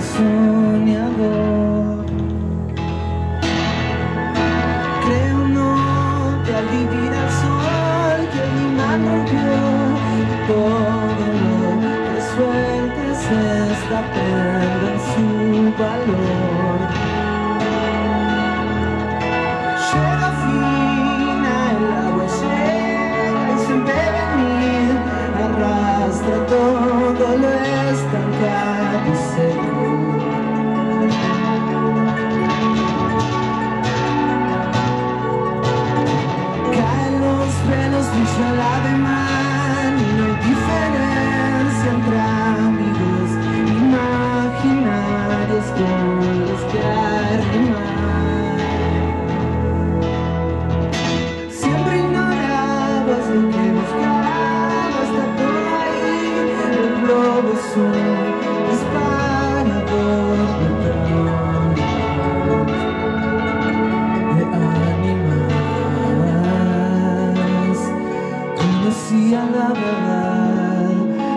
soñador. Creo no te alivia el sol que mi mano rompió Y todo lo resuelves esta perda en su valor.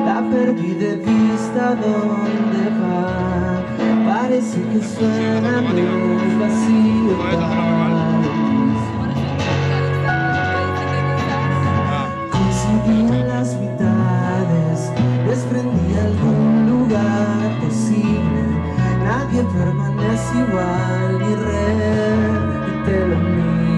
La perdí de vista donde va, parece que suena muy vacío en las mitades, desprendí algún lugar posible. nadie permanece igual y re te lo mío.